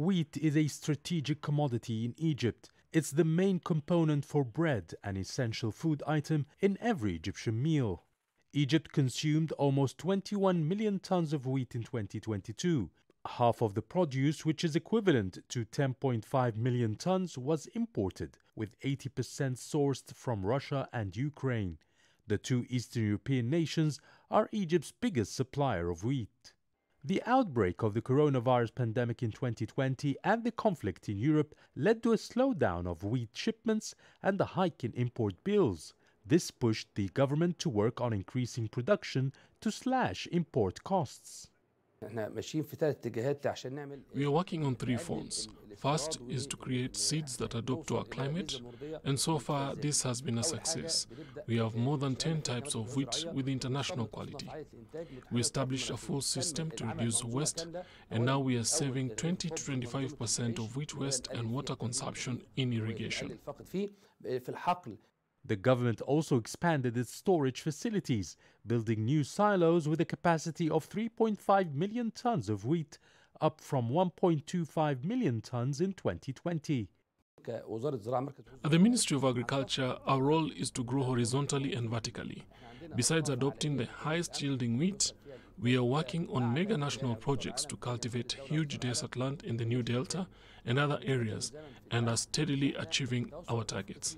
Wheat is a strategic commodity in Egypt. It's the main component for bread, an essential food item in every Egyptian meal. Egypt consumed almost 21 million tons of wheat in 2022. Half of the produce, which is equivalent to 10.5 million tons, was imported, with 80% sourced from Russia and Ukraine. The two Eastern European nations are Egypt's biggest supplier of wheat. The outbreak of the coronavirus pandemic in 2020 and the conflict in Europe led to a slowdown of wheat shipments and a hike in import bills. This pushed the government to work on increasing production to slash import costs. We are working on three fronts. First is to create seeds that adapt to our climate, and so far this has been a success. We have more than 10 types of wheat with international quality. We established a full system to reduce waste, and now we are saving 20 to 25% of wheat waste and water consumption in irrigation. The government also expanded its storage facilities, building new silos with a capacity of 3.5 million tons of wheat, up from 1.25 million tons in 2020. At the Ministry of Agriculture, our role is to grow horizontally and vertically. Besides adopting the highest yielding wheat, we are working on mega national projects to cultivate huge desert land in the New Delta and other areas and are steadily achieving our targets.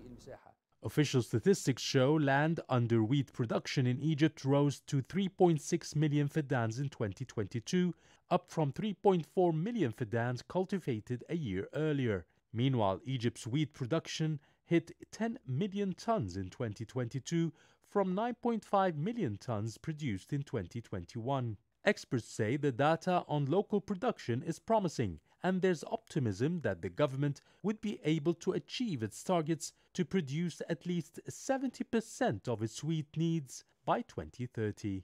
Official statistics show land under wheat production in Egypt rose to 3.6 million feddans in 2022, up from 3.4 million feddans cultivated a year earlier. Meanwhile, Egypt's wheat production hit 10 million tons in 2022 from 9.5 million tons produced in 2021. Experts say the data on local production is promising, and there's optimism that the government would be able to achieve its targets to produce at least 70% of its wheat needs by 2030.